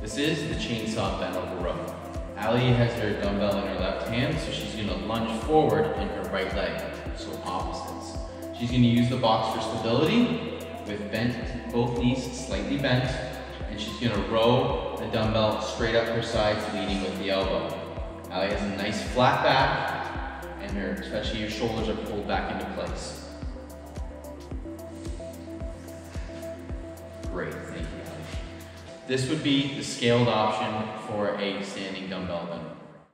This is the chainsaw bent over row. Ali has her dumbbell in her left hand, so she's gonna lunge forward in her right leg, so opposites. She's gonna use the box for stability with bent, both knees slightly bent, and she's gonna row the dumbbell straight up her sides, leading with the elbow. Ali has a nice flat back, and her, especially your shoulders are pulled back into place. Great, thank you. This would be the scaled option for a standing dumbbell bent.